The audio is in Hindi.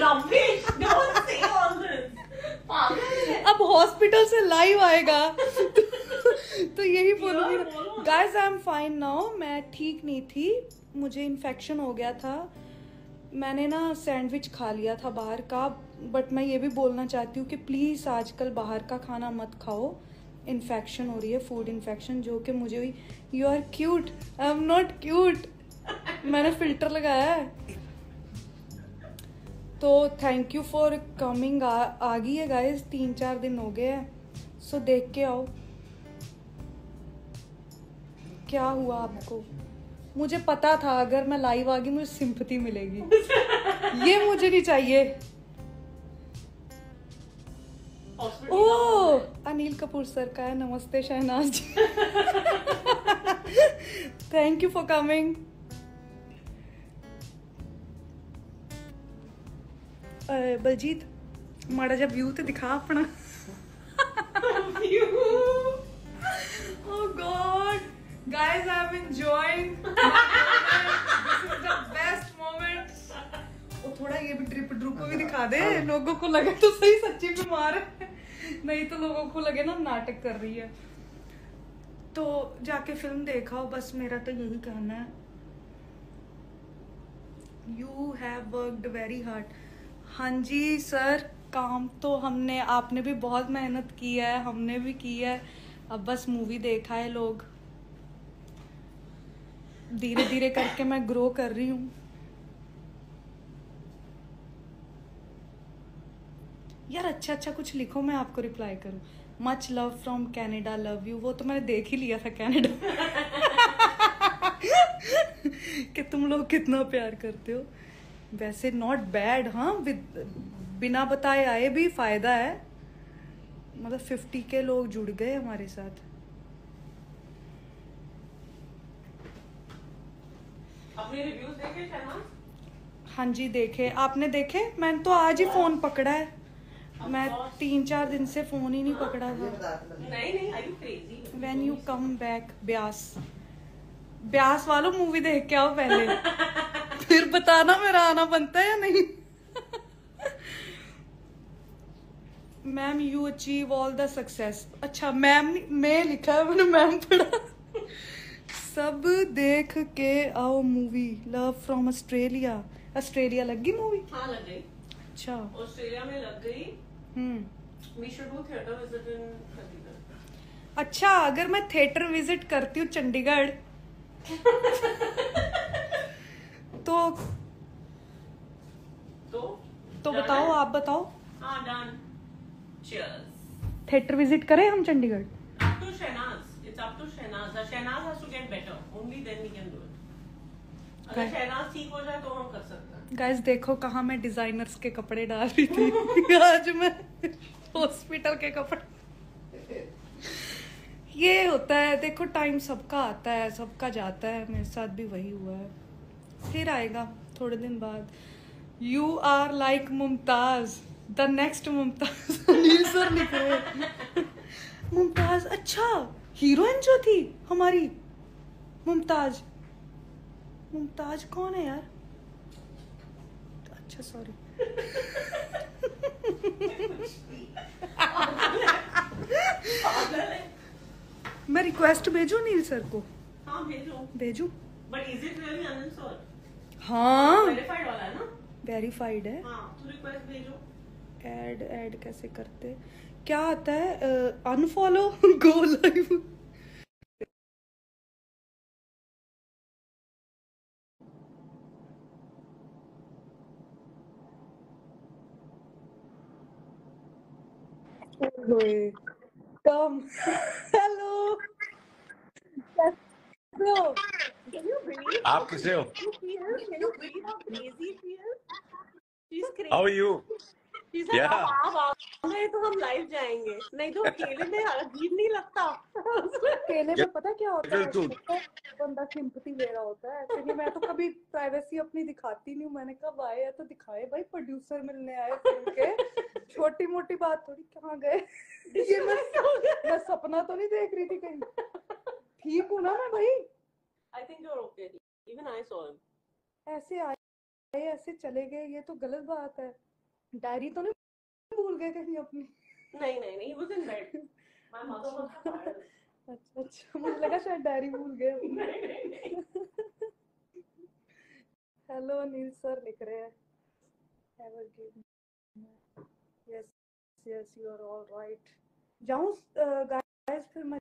Rubbish. Don't say all this. पागल. अब हॉस्पिटल से लाइव आएगा। तो यही बोलूँगी। Guys I am fine now मैं ठीक नहीं थी। मुझे इन्फेक्शन हो गया था। मैंने ना सैंडविच खा लिया था बाहर का। बट मैं ये भी बोलना चाहती हूँ कि प्लीज़ आजकल बाहर का खाना मत खाओ। इन्फेक्शन हो रही है फ़ूड इन्फेक्शन जो कि मुझे हुई you are cute I am not cute मैंने फ़िल्टर लगाया है। तो थैंक यू फॉर कमिंग आ गई है गाइस तीन चार दिन हो गए हैं. सो देख के आओ. क्या हुआ आपको? मुझे पता था अगर मैं लाइव आ गई मुझे सिंपति मिलेगी. ये मुझे नहीं चाहिए. ओ अनिल कपूर सर का है. नमस्ते Shahnaz ji. Thank you for coming Baljeet माड़ा जा व्यू ਤੇ ਦਿਖਾ ਆਪਣਾ You. Oh God, guys, I'm enjoying. this is the best moment. वो थोड़ा ये भी ट्रिप ड्रुप को भी दिखा दे लोगों को लगे तो सही सच्ची बीमार है नहीं तो लोगों को लगे ना नाटक कर रही है तो जाके फिल्म देखाओ बस मेरा तो यही कहना है you have worked very hard हाँ जी, सर, काम तो हमने, आपने भी बहुत मेहनत की है, हमने भी की है। अब बस मूवी देखा है लोग। धीरे धीरे करके मैं ग्रो कर रही हूँ। यार अच्छा अच्छा कुछ लिखो, मैं आपको रिप्लाई करूँ। Much love from Canada love you वो तो मैंने देख ही लिया था कैनेडा कि तुम लोग कितना प्यार करते हो। वैसे नॉट बैड हाँ विद बिना बताए आए भी फ़ायदा है। मतलब फिफ्टी के लोग जुड़ गए हमारे साथ। अपने रिव्यूज़ देखे हाँ जी देखे। आपने देखे? मैंने तो आज ही फ़ोन पकड़ा है। मैं तीन चार दिन से फ़ोन ही नहीं पकड़ा था। नहीं नहीं I when you come back Beas Beas वालों मूवी देख के आओ पहले। फिर बताना मेरा आना बनता है या नहीं? Ma'am you achieve all the success अच्छा मैम मैं लिखा है मैंने मैम पढ़ा। सब देख के आओ movie love from Australia Australia लग गई मूवी हाँ लग गई। अच्छा। ऑस्ट्रेलिया में लग गई। हम्म। We should do theatre visit in Chandigarh अच्छा अगर मैं थिएटर विज़िट करती हूँ चंडीगढ़। तो तो? तो बताओ आप बताओ। हाँ थिएटर विज़िट करें हम चंडीगढ़? हो जाए तो हम कर सकते हैं। गाइस देखो कहाँ मैं डिजाइनर्स के कपड़े डाल रही थी। आज मैं हॉस्पिटल के कपड़े ये होता है देखो टाइम सबका आता है सबका जाता है मेरे साथ भी वही हुआ है। फिर आएगा थोड़े दिन बाद। You are like Mumtaz the next Mumtaz Anil sir लिख। मुमताज़ अच्छा हीरोइन जो थी हमारी। मुमताज़ मुमताज़ कौन है यार? अच्छा सॉरी मैं रिक्वेस्ट भेजू नील सर को? हाँ भेजो। भेजू? But is it really Anil sir हाँ। वेरीफाइड वाला है ना? वेरीफाइड है। हाँ तो रिक्वेस्ट भेजो। ऐड ऐड कैसे करते? क्या आता है? Unfollow go live come hello? आप कैसे हो. हाउ यू आप गए तो हम लाइव जाएँगे। नहीं तो अकेले में अजीब नहीं लगता। अकेले में पता क्या होता है? बंदा सिंपति ले रहा होता है। क्योंकि मैं तो कभी प्राइवेसी अपनी दिखाती नहीं हूँ। मैंने कब आए हैं तो दिखाए भाई प्रोड्यूसर मिलने आए फ़िल्म के छोटी मोटी बात थोड़ी कहाँ गए? ये मैं मैं सपना तो नहीं देख रही थी कहीं। ठीक हूँ ना मैं भाई? I think you're okay. Even I saw him. ऐसे आए ऐसे चले गए ये तो गलत बात है। डायरी तो नहीं भूल गए कहीं अपनी। नहीं नहीं नहीं in bed. My mother was tired अच्छा अच्छा मुझे लगा शायद डायरी भूल गए नहीं नहीं नहीं। हेलो नील सर लिख रहे हैं। Ever give yes yes you are all right. जाऊँ गाइस फिर मैं